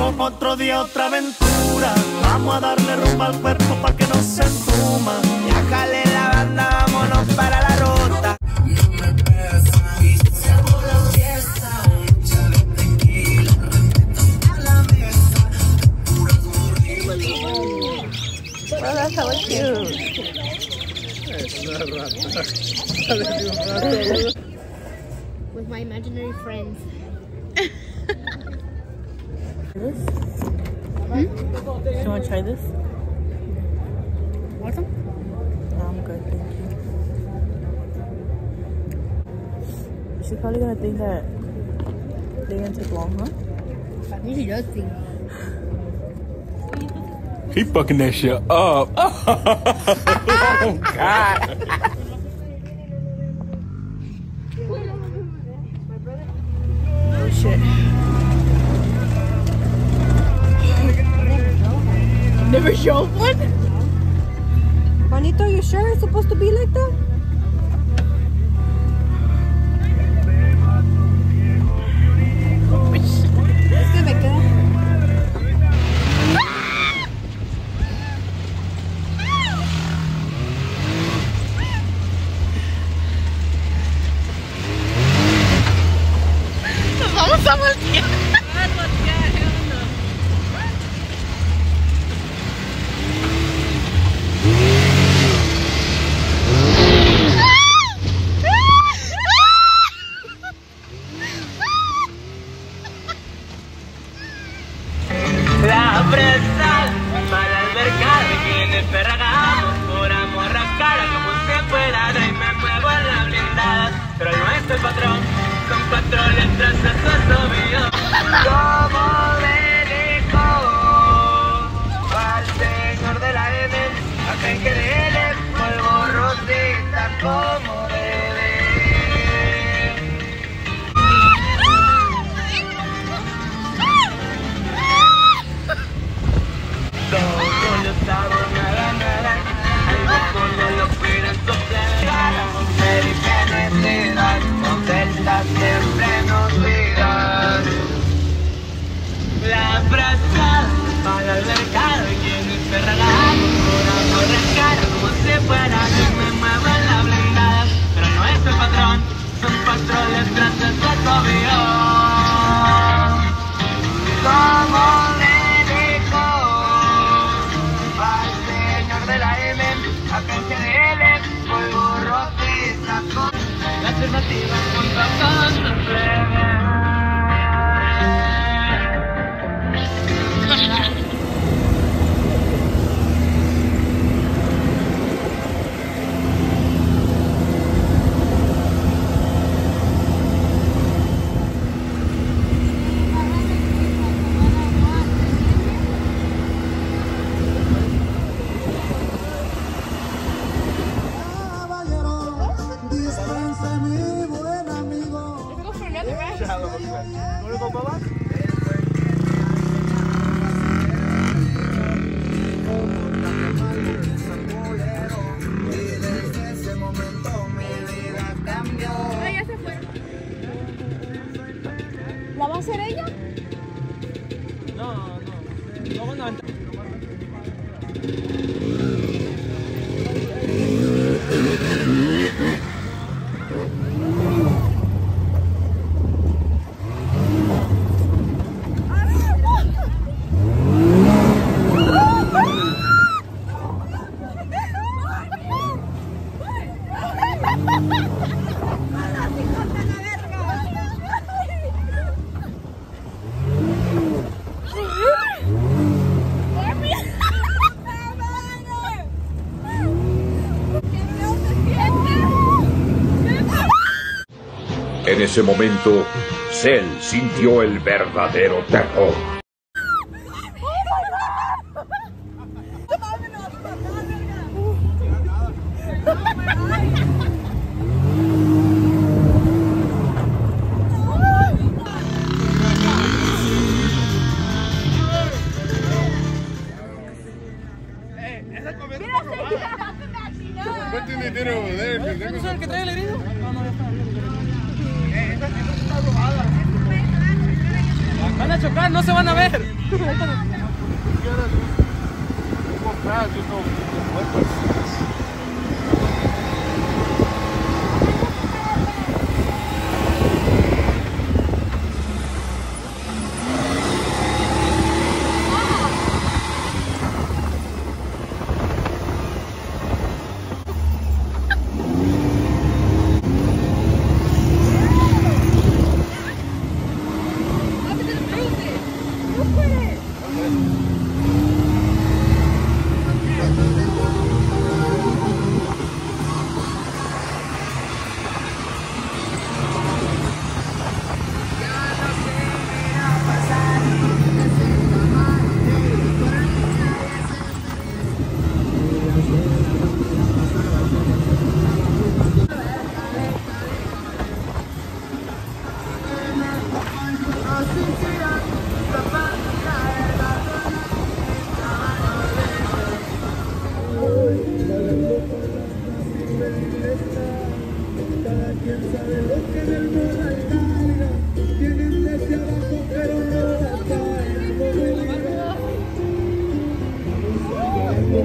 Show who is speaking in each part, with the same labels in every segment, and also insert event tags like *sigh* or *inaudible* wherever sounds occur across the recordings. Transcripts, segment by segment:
Speaker 1: O- Otro día, otra aventura. Vamos a darle rumbo al cuerpo para que no se entuma.
Speaker 2: Ya jale la banda, vámonos para la ruta.
Speaker 3: Oh, that's hella cute.
Speaker 4: with my imaginary friends. *laughs*
Speaker 3: This? Hmm? You want to try this?
Speaker 4: Want some?
Speaker 3: No, I'm good, thank you. She's probably gonna think that they're gonna take long, huh?
Speaker 4: I think she does think.
Speaker 5: He fucking that shit up. oh *laughs* God.
Speaker 3: Oh shit.
Speaker 4: One?
Speaker 6: Juanito, you sure it's supposed to be like that?
Speaker 2: el patrón, con patrones. La alternativa contra todos los
Speaker 7: En ese momento, Cell sintió el verdadero terror.
Speaker 8: Van a chocar, no se van a ver.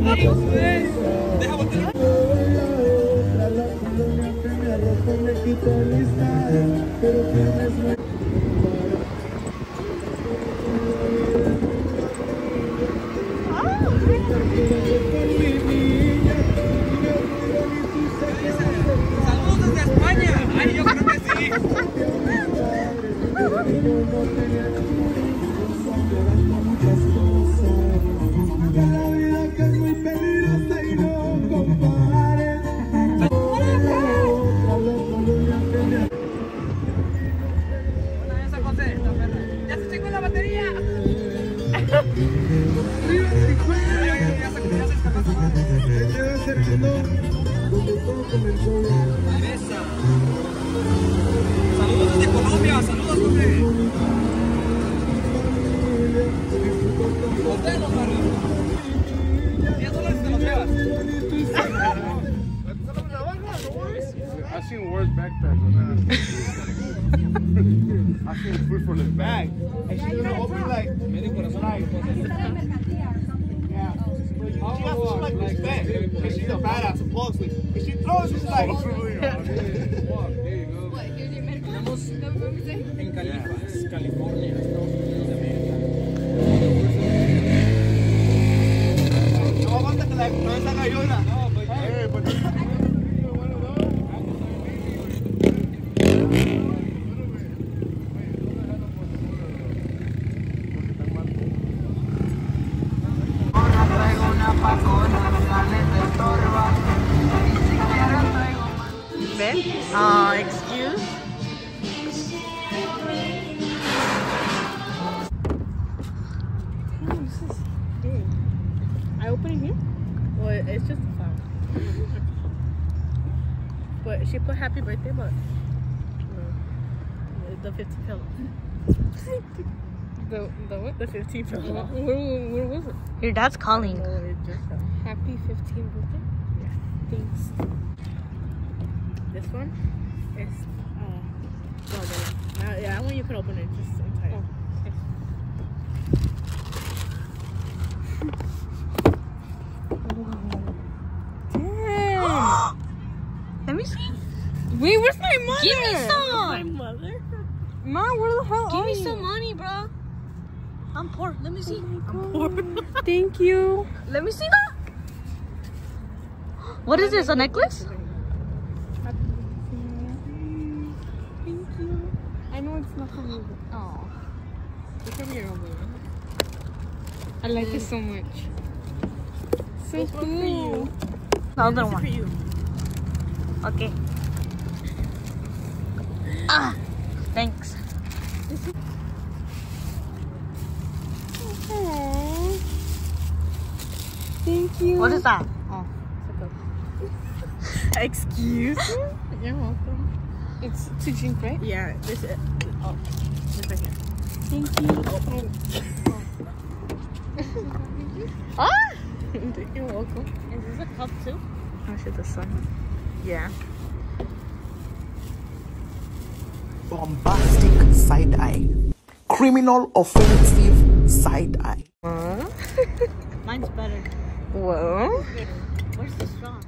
Speaker 8: Ay,
Speaker 5: güey.
Speaker 8: And she's gonna open like. Like, yeah. She has to like respect. Because she's a badass, supposedly. If she throws, she's like, Estamos en Califas, California, Estados Unidos de América. No aguanta que la.
Speaker 3: ¿Ven? Ah, excuse. Oh, this is big. I open it here? Well, it's just a flower. But she put happy birthday, but no. The 15 pillow. the the what? The 15 pillow. Where, where, where was it?
Speaker 9: Your dad's calling.
Speaker 3: Oh, it just.
Speaker 4: Happy 15th birthday.
Speaker 3: Yeah.
Speaker 4: Thanks.
Speaker 3: This one is. Uh, no, no, no. Yeah, that one you can open it just entire.
Speaker 9: Let me see.
Speaker 4: Wait, where's my mother?
Speaker 9: Give me some.
Speaker 3: My mother.
Speaker 4: Mom, where the hell
Speaker 9: Give
Speaker 4: are
Speaker 9: me some money, bro. I'm poor. Let me see. I'm poor.
Speaker 4: Thank you.
Speaker 9: Let me see that. What is this? A necklace?
Speaker 4: Not you, oh, from your own. I like it so much. So
Speaker 3: This one's for you.
Speaker 4: cool.
Speaker 9: The other
Speaker 3: is for
Speaker 9: one.
Speaker 3: you.
Speaker 9: Okay. Ah, thanks.
Speaker 4: Thank you.
Speaker 9: What is that? Oh. *laughs*
Speaker 3: Excuse me? You're welcome.
Speaker 4: It's to drink, right?
Speaker 3: Yeah, this is. Oh, this right here.
Speaker 4: Thank you.
Speaker 3: Ah! You're welcome.
Speaker 9: Is this a cup too?
Speaker 3: Oh shit, the sun. Yeah.
Speaker 10: Bombastic side eye. criminal offensive side eye.
Speaker 9: Mine's better.
Speaker 4: Whoa.
Speaker 9: Where's the straw?